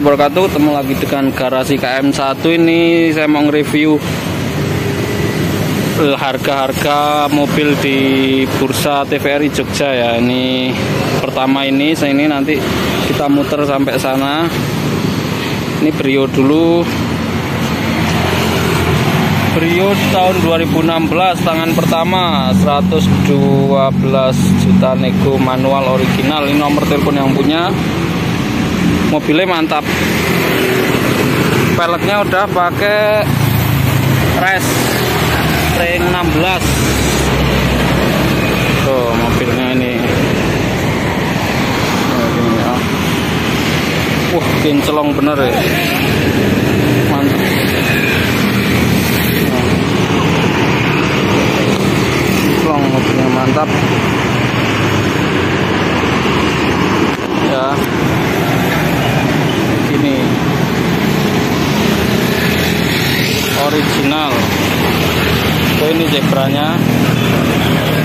wabarakatuh. Ketemu lagi dengan garasi KM1 ini. Saya mau nge-review eh, harga-harga mobil di bursa TVRI Jogja ya. Ini pertama ini saya ini nanti kita muter sampai sana. Ini Brio dulu. Brio tahun 2016 tangan pertama 112 juta nego manual original. Ini nomor telepon yang punya mobilnya mantap. Peleknya udah pakai res. Ring 16 tuh mobilnya ini. Ya. wah kincelong bener ya. Mantap. Kinclong mobilnya mantap. Ya ini original. Oh ini zebranya.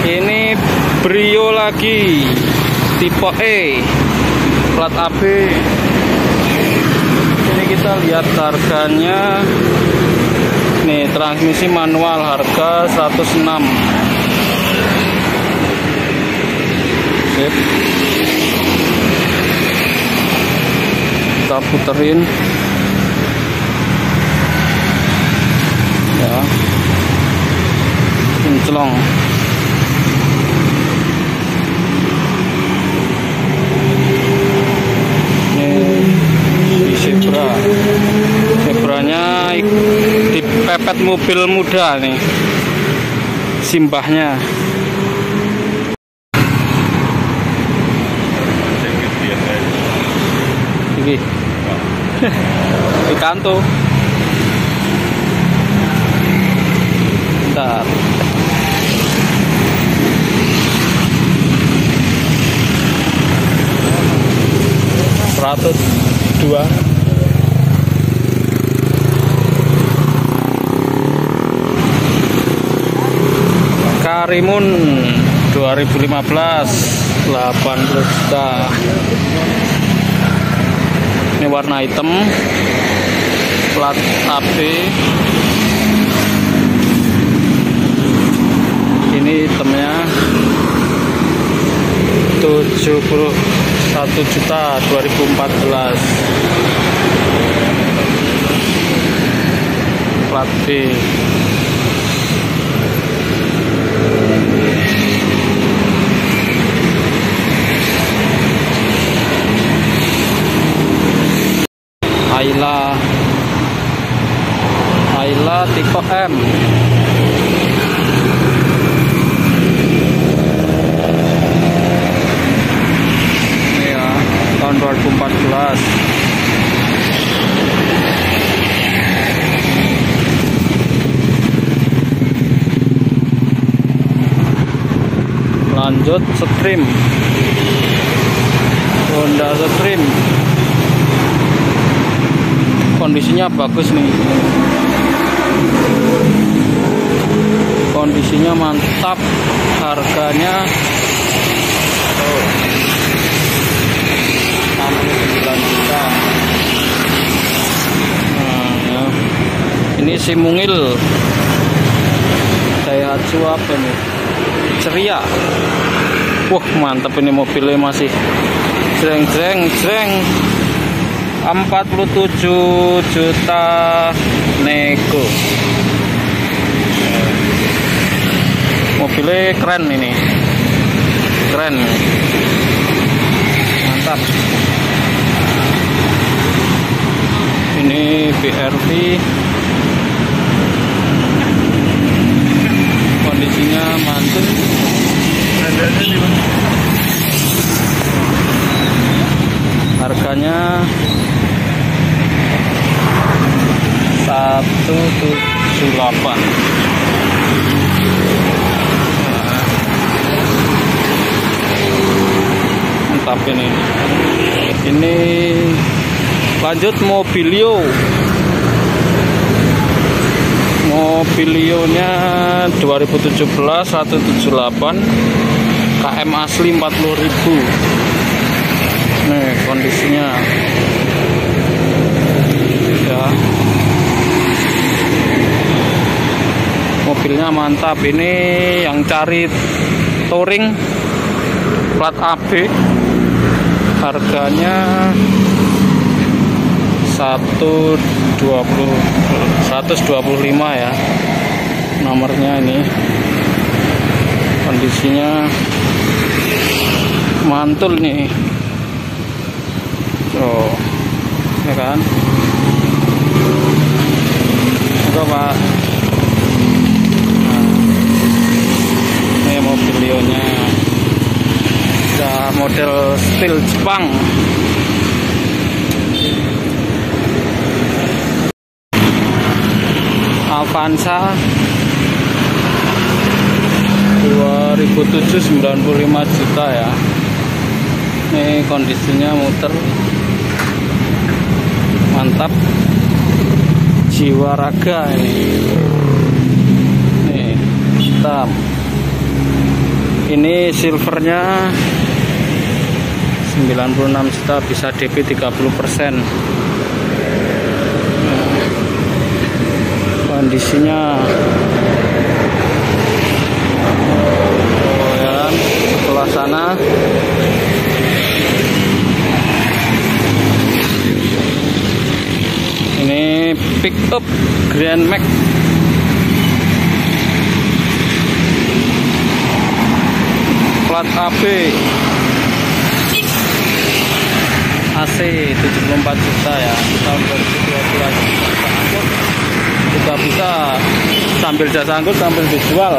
Ini Brio lagi. Tipe E. Plat AB ini kita lihat harganya. Nih transmisi manual harga 106 Sip. kita puterin kinclong ini di zebra. Zebranya dipepet mobil muda nih. Simbahnya. Ikan tuh. Bentar seratus dua. Karimun 2015 80 juta. Ini warna hitam plat AB ini hitamnya 71 juta 2014 plat B. Ayla Ayla tipe M ini ya tahun 2014 lanjut stream Honda Stream kondisinya bagus nih kondisinya mantap harganya oh, 69 juta nah, ya. Ini si mungil. Daihatsu apa nih ceria. Wah mantap ini mobilnya masih. Jreng jreng jreng. 47 juta nego. Mobilnya keren ini. Keren. Mantap. Ini BRV kondisinya mantul harganya satu tujuh delapan. Mantap ini. Ini lanjut mobilio mobilionya 2017 178 KM asli 40.000 nih kondisinya. Ya. Mobilnya mantap. Ini yang cari touring plat AB harganya 1 120 125 ya nomornya ini. Kondisinya mantul nih. Oh ya kan? Enggak pak. Nah, ini mobil Lionnya udah model steel Jepang Avanza 2007 95 juta ya. Ini kondisinya muter. Mantap. Jiwa raga ini. Nih hitam ini silvernya 96 juta bisa DP 30 persen kondisinya. Oh ya sebelah sana. Ini pick up Grand Max. Plat AB AC 74 juta ya tahun 2012 juga bisa sambil jasa angkut sambil dijual.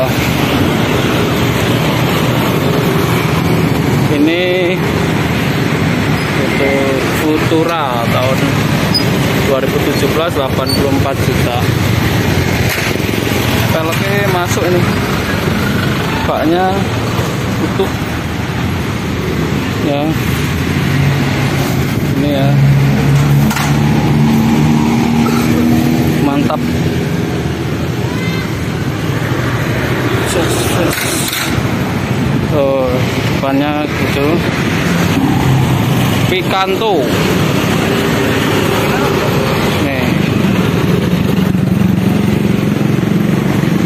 Ini untuk Futura tahun 2017 84 juta. Peleknya masuk ini. Baknya utuh. Ya. Ini ya mantap. Oh banyak gitu Picanto. Nih.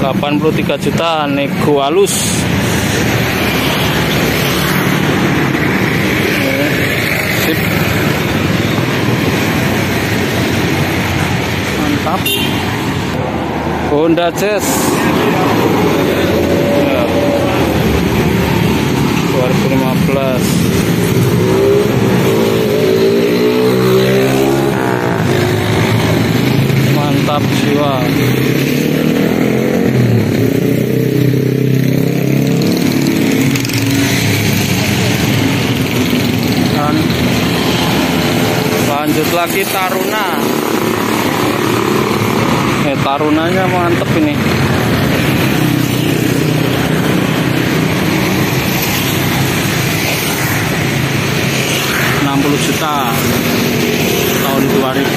83 juta nego halus. Sip. Mantap Honda Jazz. Ya. 2015 mantap jiwa dan lanjut lagi Taruna Tarunanya mantep ini. Puluh juta tahun 2000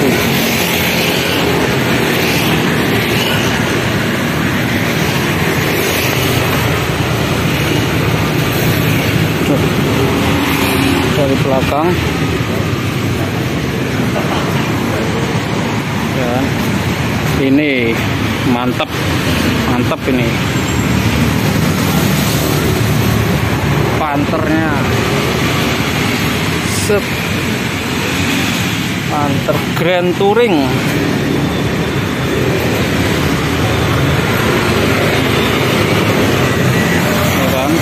dari belakang. Ya. Ini mantap. Mantap ini. Panternya. Set panter grand touring. Ya kan.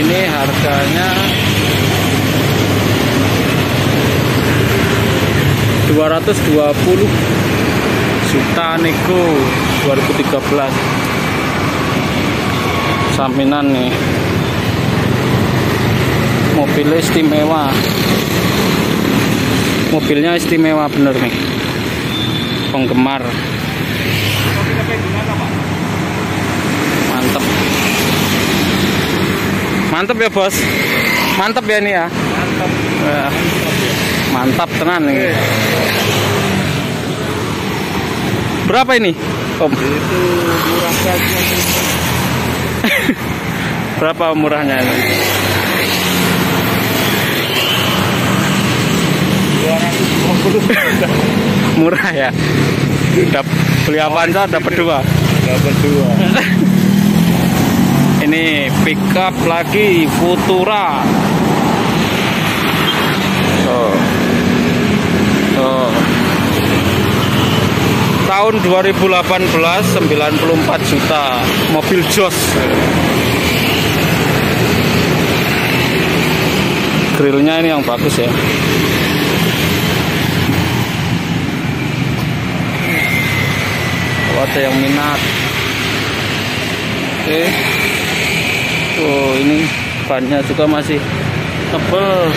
Ini harganya 220 juta nego 2013 saminan nih. Mobilnya istimewa. Mobilnya istimewa bener nih. Penggemar. Mantep. Mantep ya bos? Mantep ya ini ya? Mantap mantap tenan nih berapa ini om? Itu murah saja. Berapa murahnya ini? 220 murah ya? Dap, beli Avanza dapat dua. dapat dua. Ini pickup lagi Futura. Tahun 2018 94 juta mobil Jos. Grillnya ini yang bagus ya. Kalau ada yang minat. Oke. Oh, ini bannya juga masih tebel.